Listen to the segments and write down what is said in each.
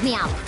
Help me out.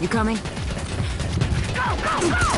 You coming? Follow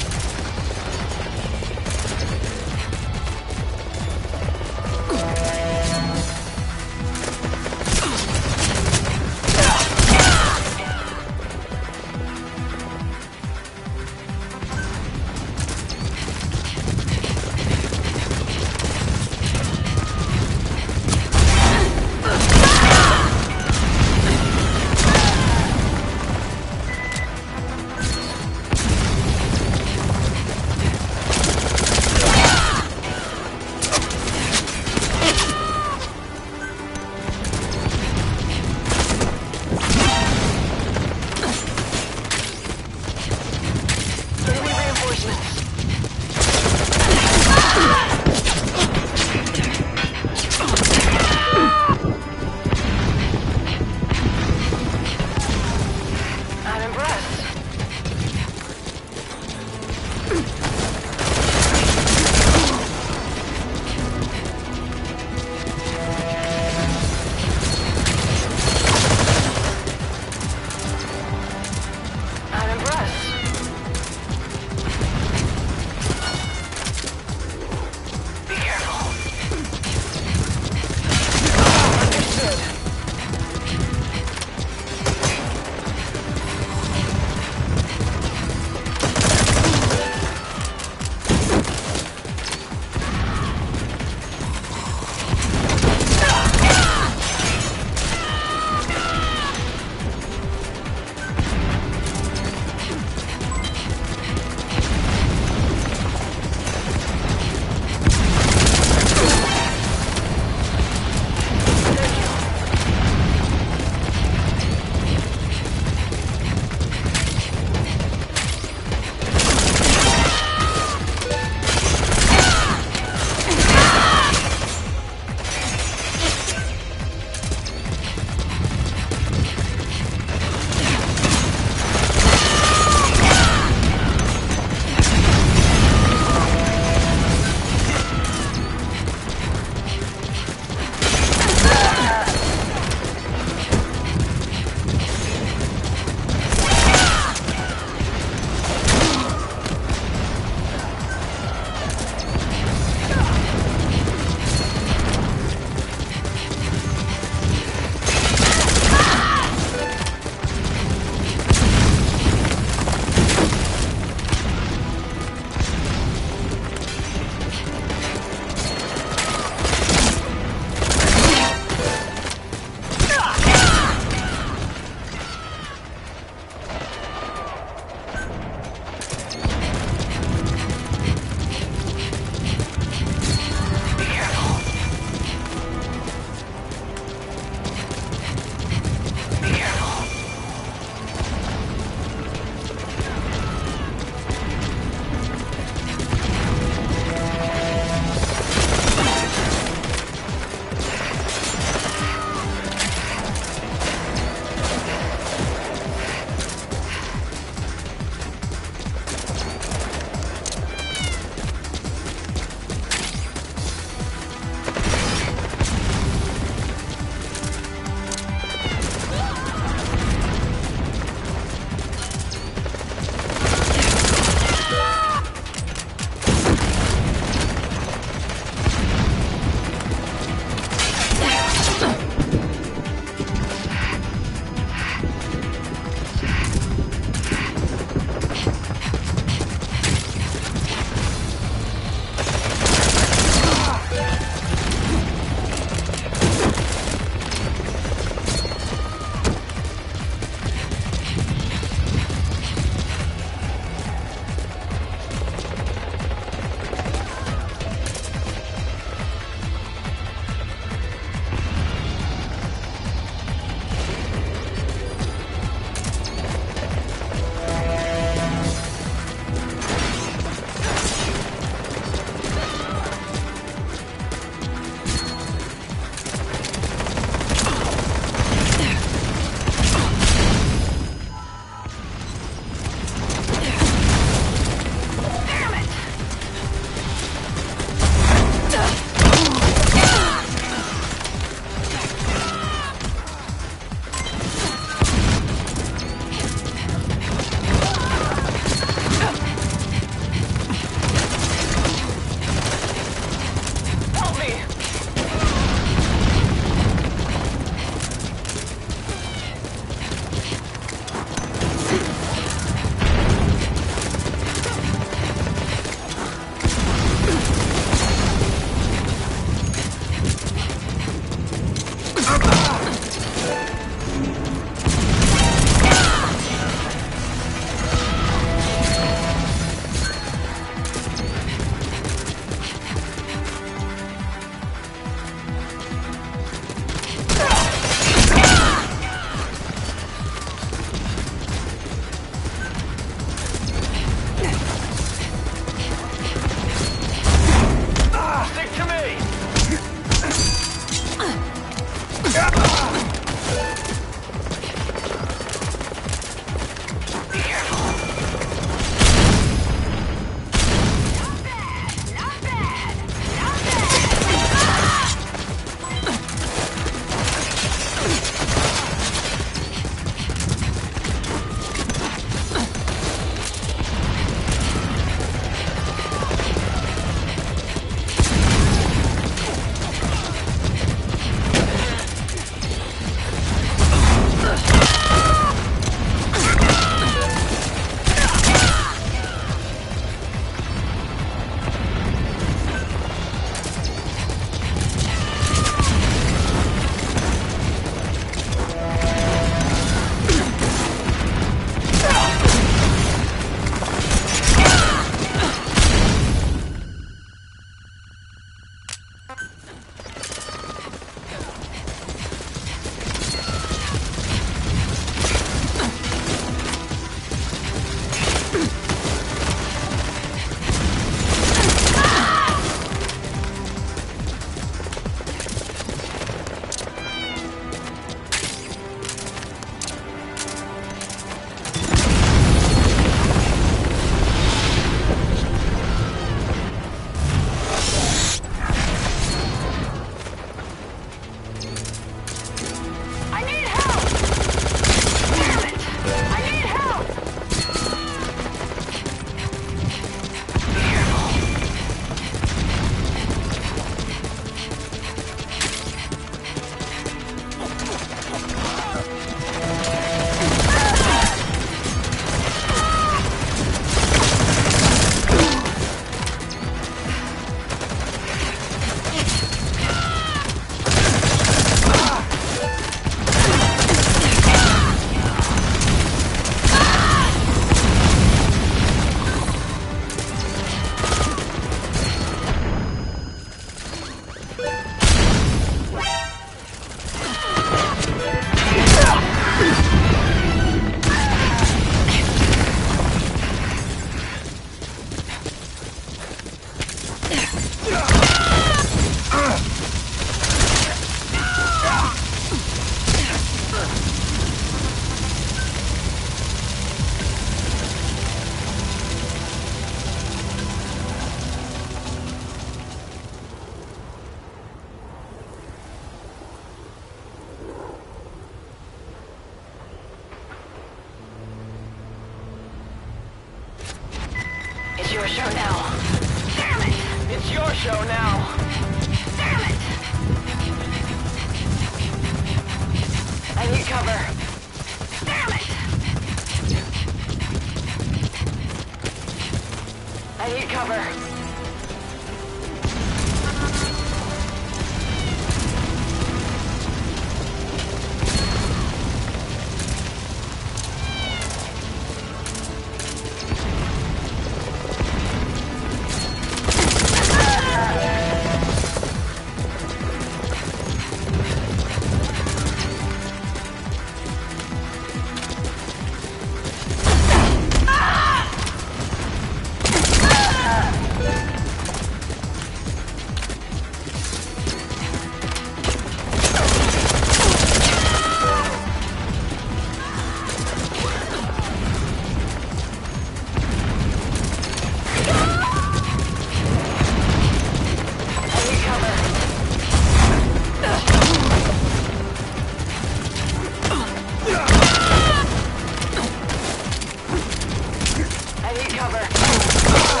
Oh, God.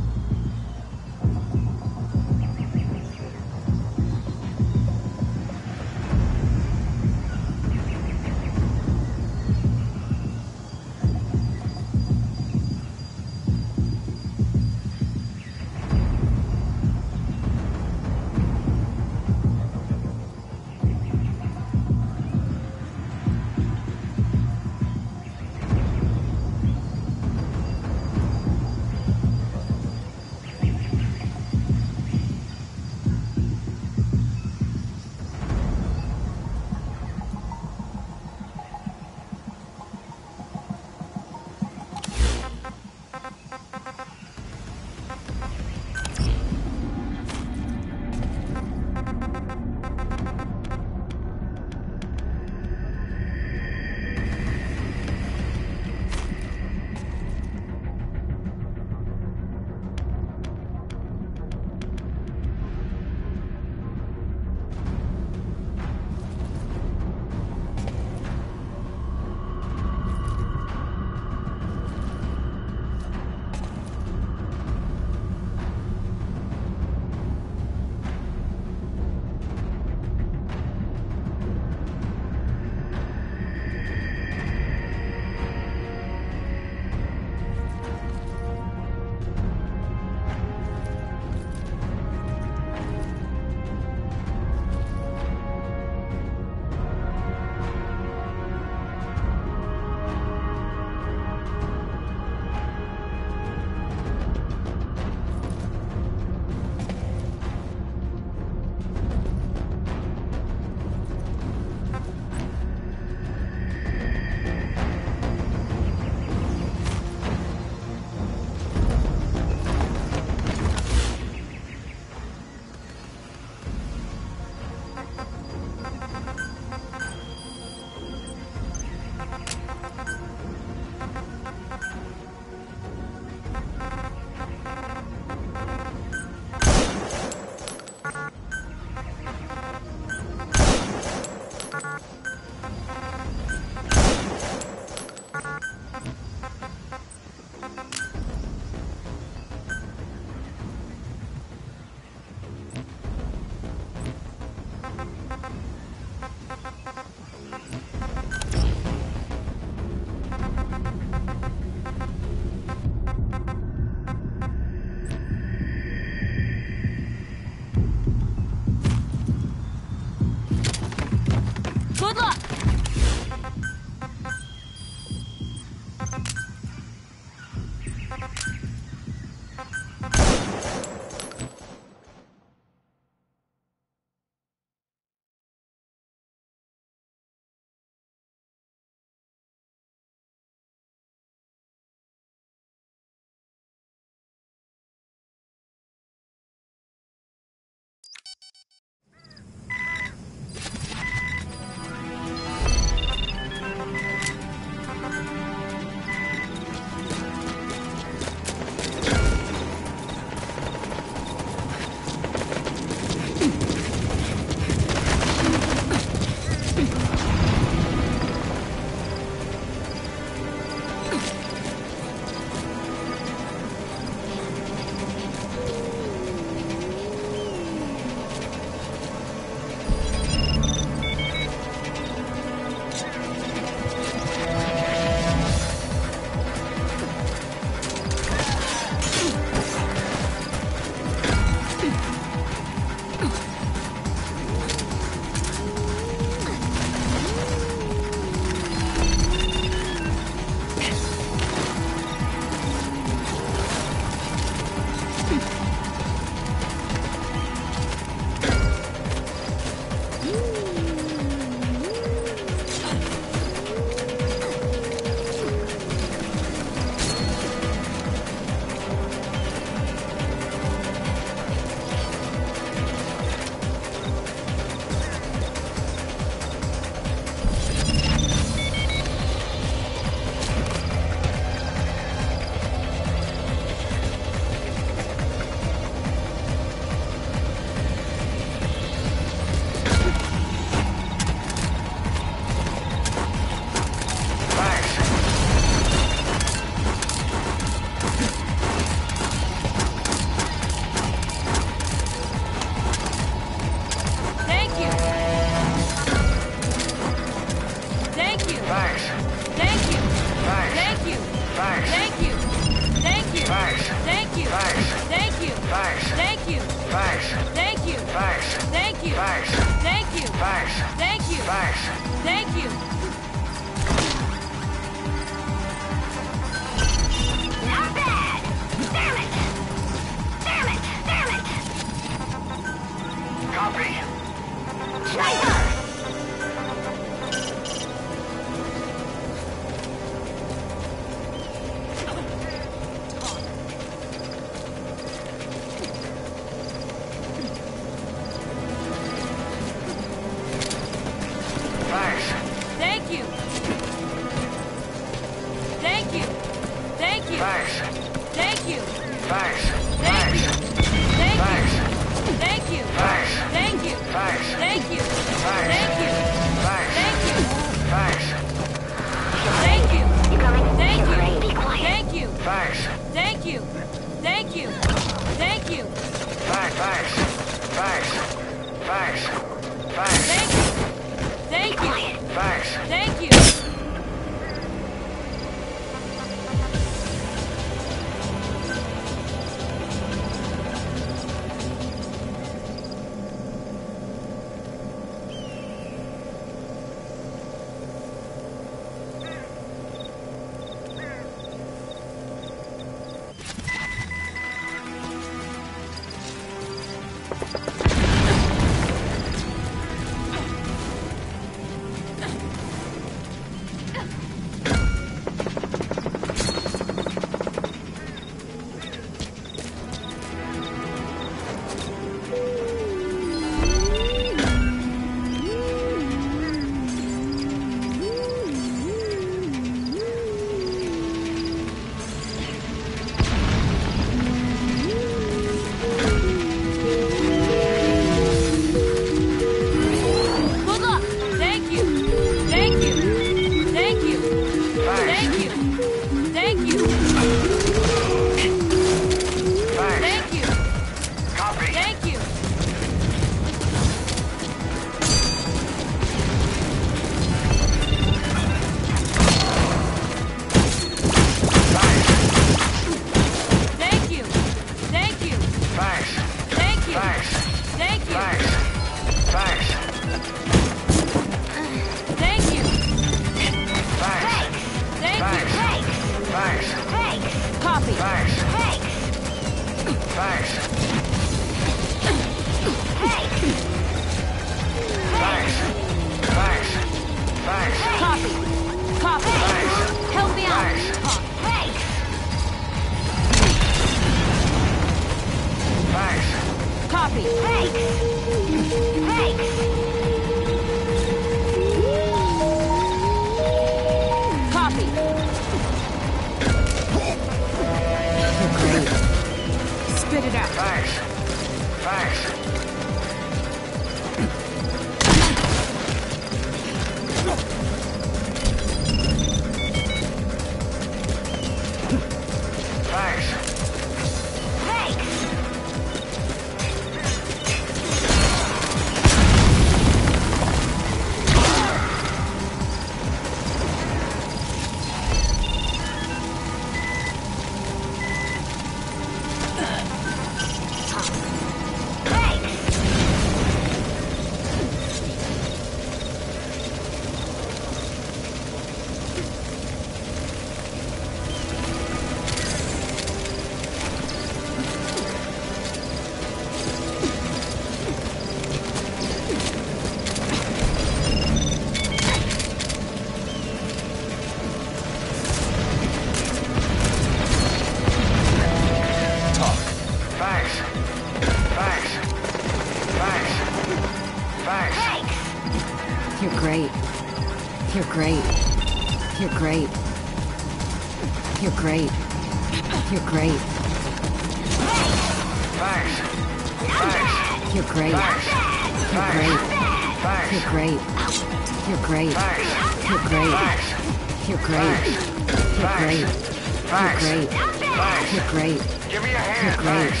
Thanks. You're great. Thanks. You're great. Give me a hand. you're Thanks.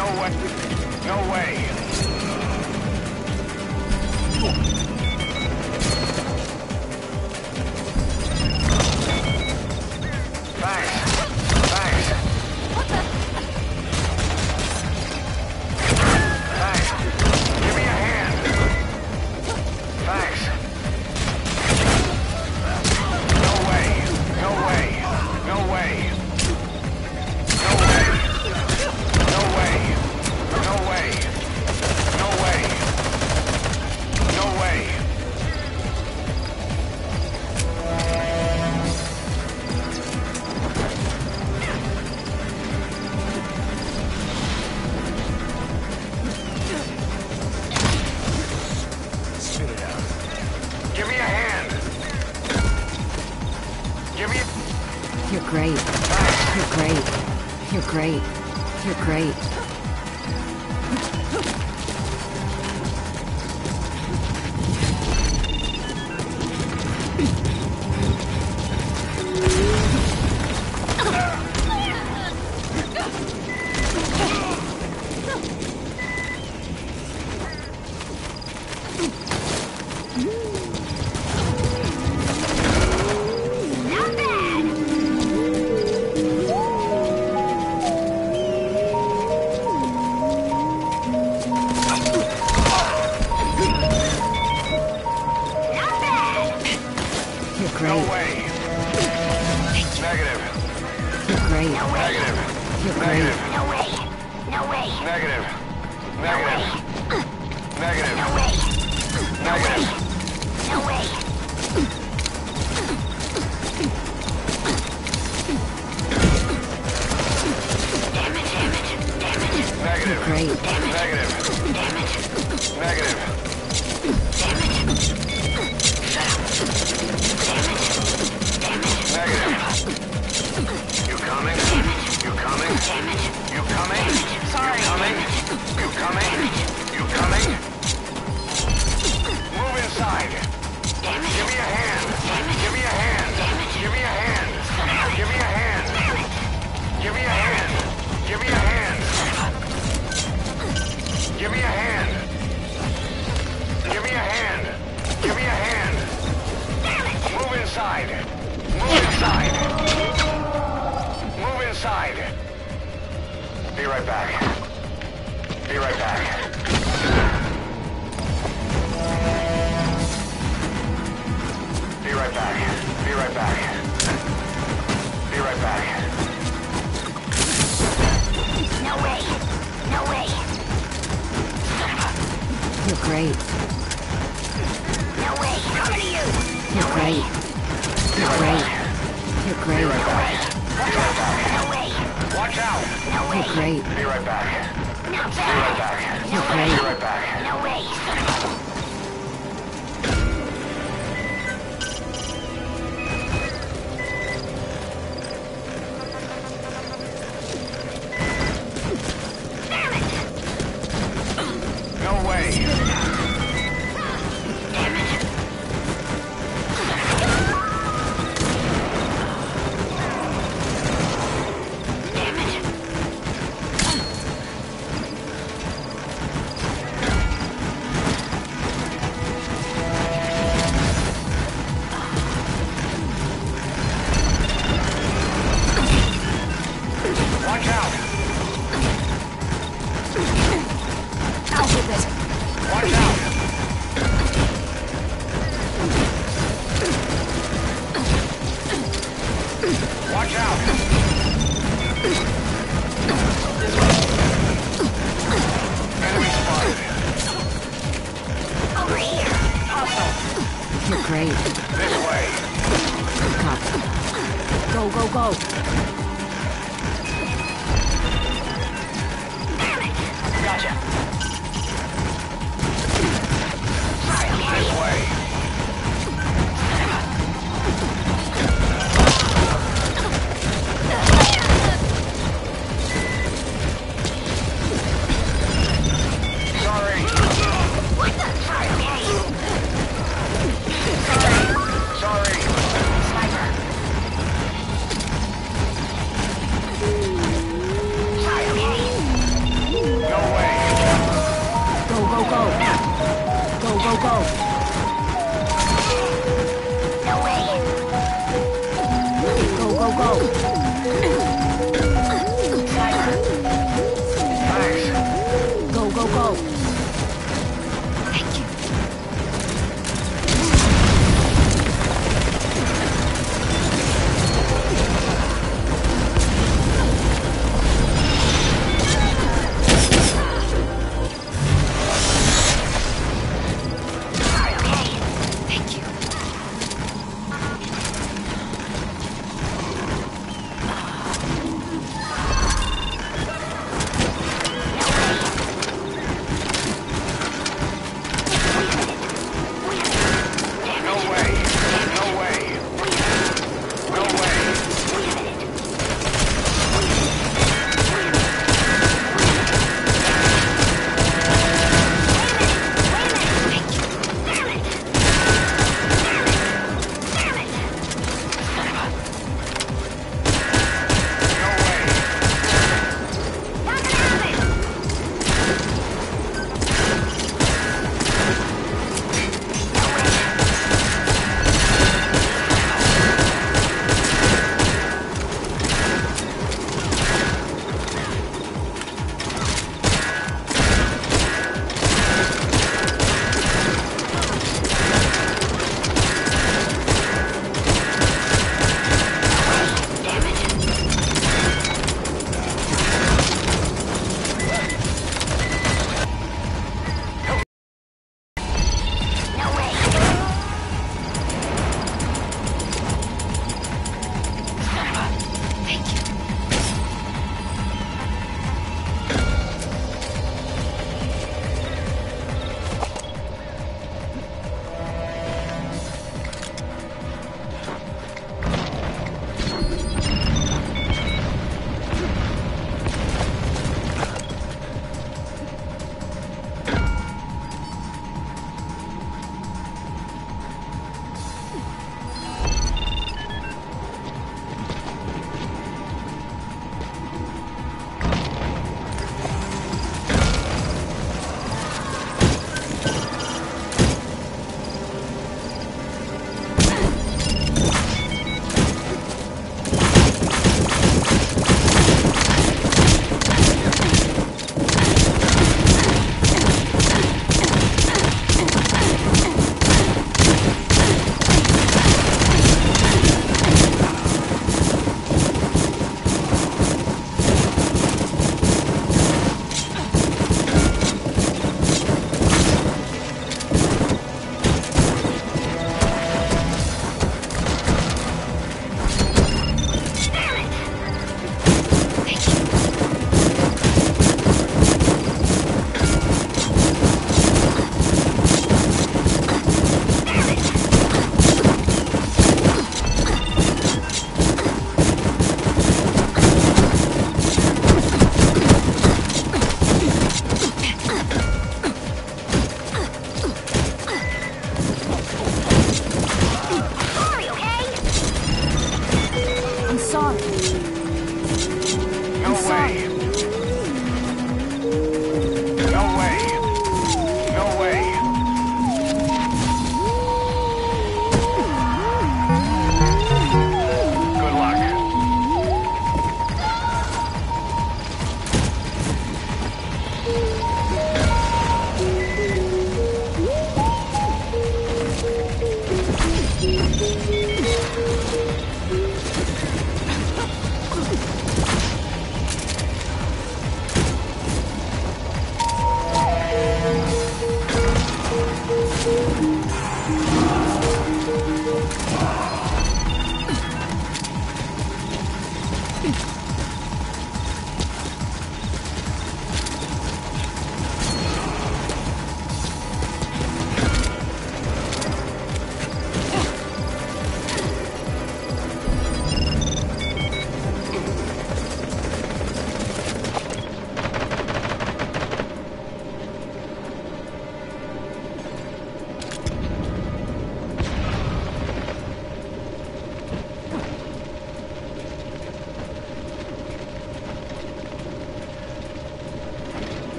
No way. No way. Negative. No way. No way. Negative. Negative. Negative. No way. Negative. No way. Damn it, damn it, damn it, Negative. Great. Negative. damn it, Negative. Give me a hand. Give me a hand. Give me a hand. Move inside. Move inside. Move inside. Be right back. Be right back. Be right back. Be right back. You're great. No way. Coming to you. You're great. You're great. You're Be great. right back. No way. Watch out. No way. You're great. Be right back. Not Be right back. You're Be great. right back. No way.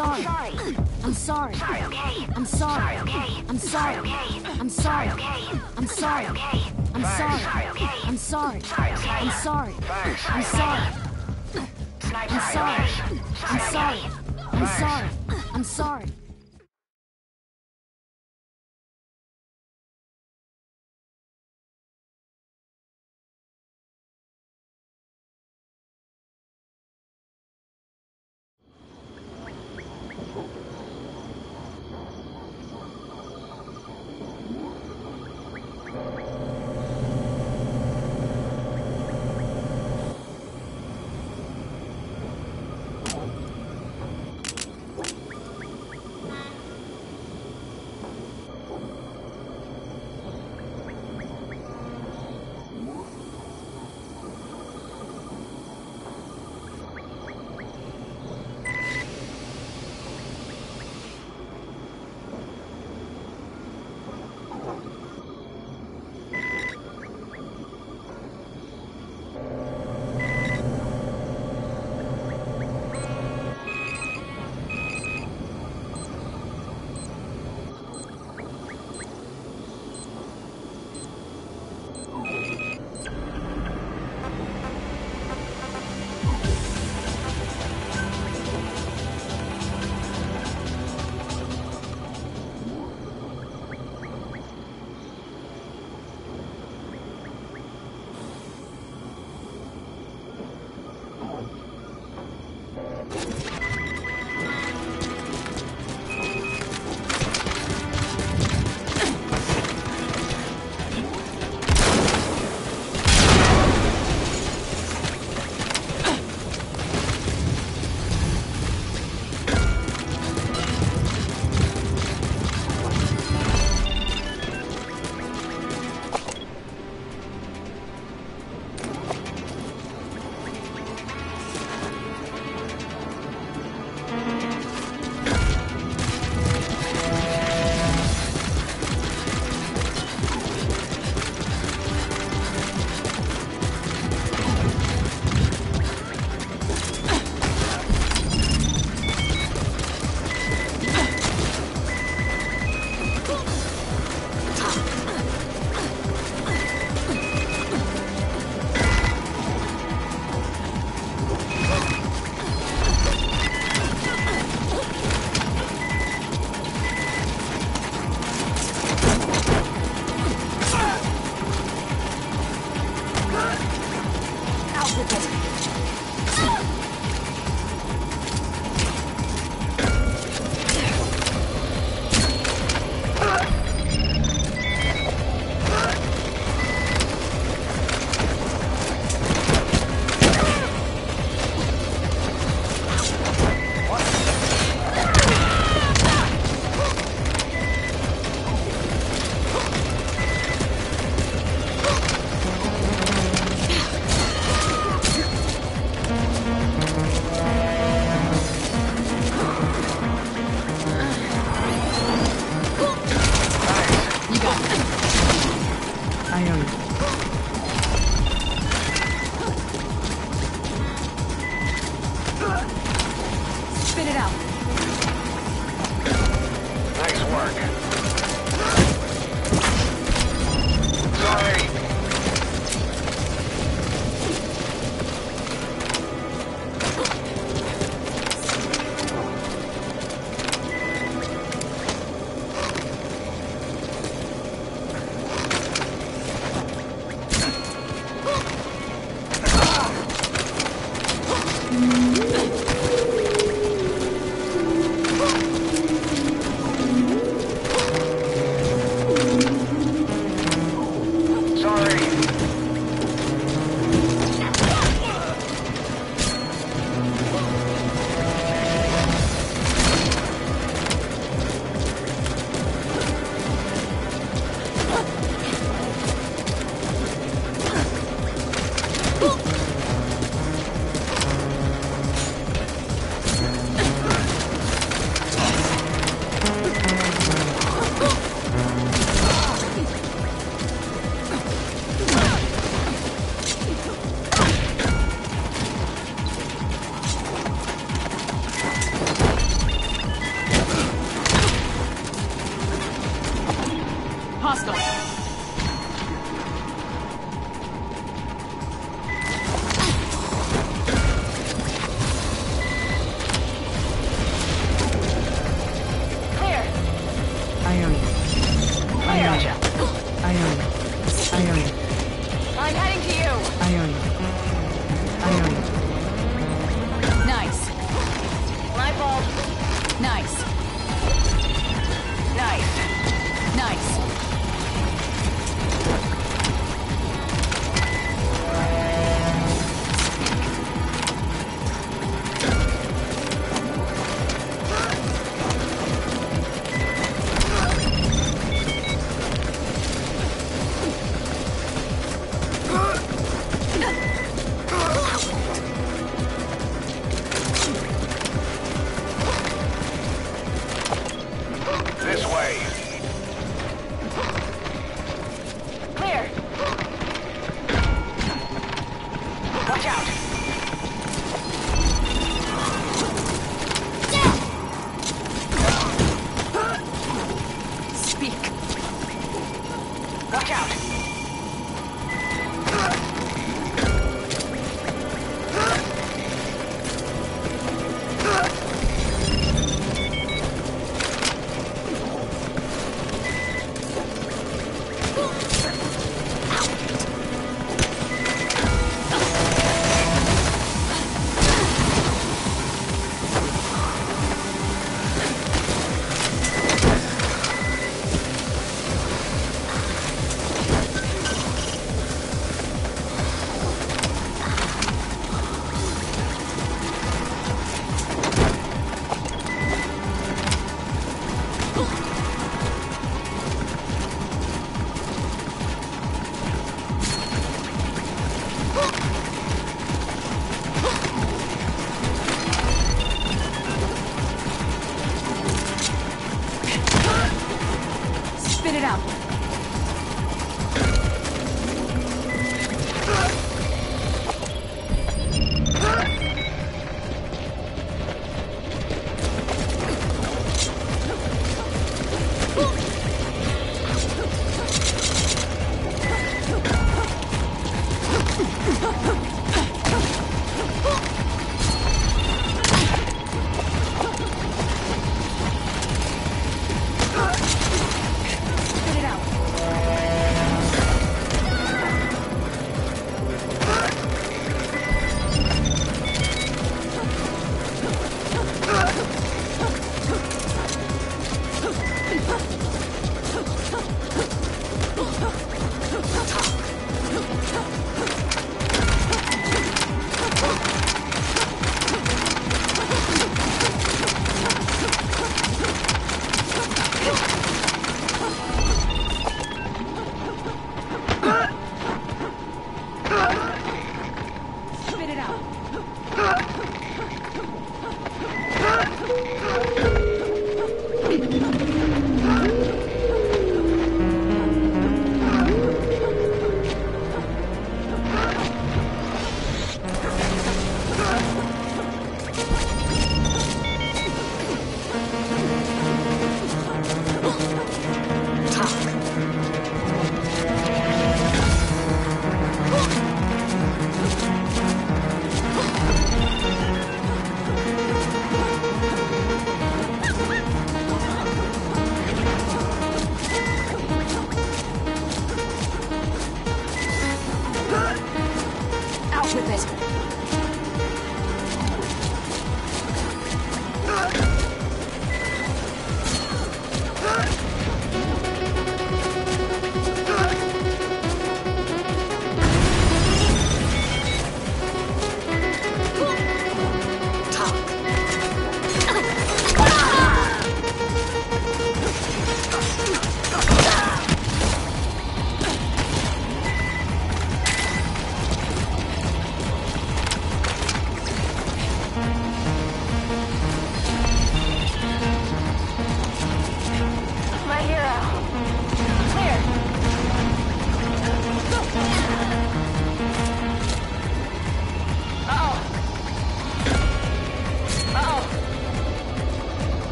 Sorry. I'm sorry.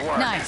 Nice. Nice.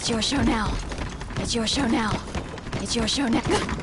It's your show now. It's your show now. It's your show now.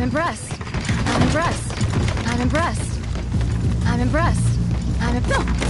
I'm impressed. I'm impressed. I'm impressed. I'm impressed. I'm impressed.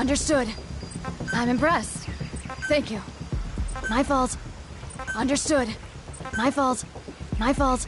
Understood. I'm impressed. Thank you. My fault. Understood. My fault. My fault.